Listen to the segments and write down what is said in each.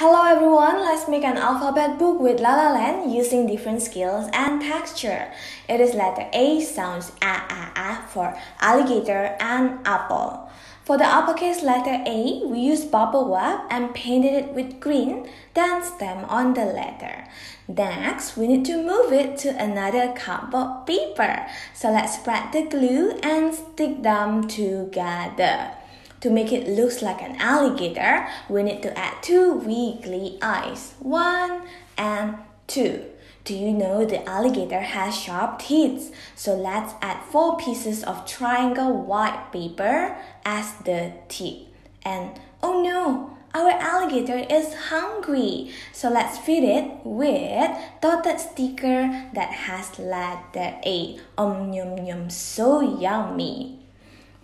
Hello everyone, let's make an alphabet book with La La Land using different scales and texture. It is letter A sounds a a a for alligator and apple. For the uppercase letter A, we used bubble wrap and painted it with green, then stem on the letter. Next, we need to move it to another cardboard paper. So let's spread the glue and stick them together. To make it look like an alligator, we need to add two wiggly eyes. One and two. Do you know the alligator has sharp teeth? So let's add four pieces of triangle white paper as the teeth. And oh no, our alligator is hungry. So let's feed it with dotted sticker that has letter A. Om yum yum, so yummy.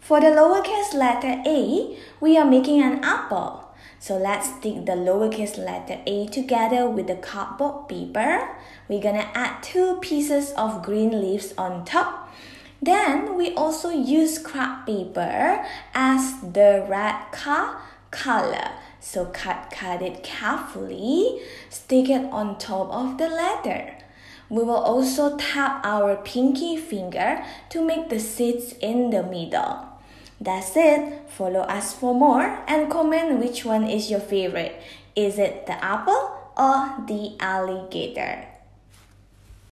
For the lowercase letter a, we are making an apple. So let's stick the lowercase letter a together with the cardboard paper. We're gonna add two pieces of green leaves on top. Then we also use craft paper as the red car color. So cut cut it carefully, stick it on top of the letter. We will also tap our pinky finger to make the seeds in the middle. That's it. Follow us for more and comment which one is your favorite. Is it the apple or the alligator?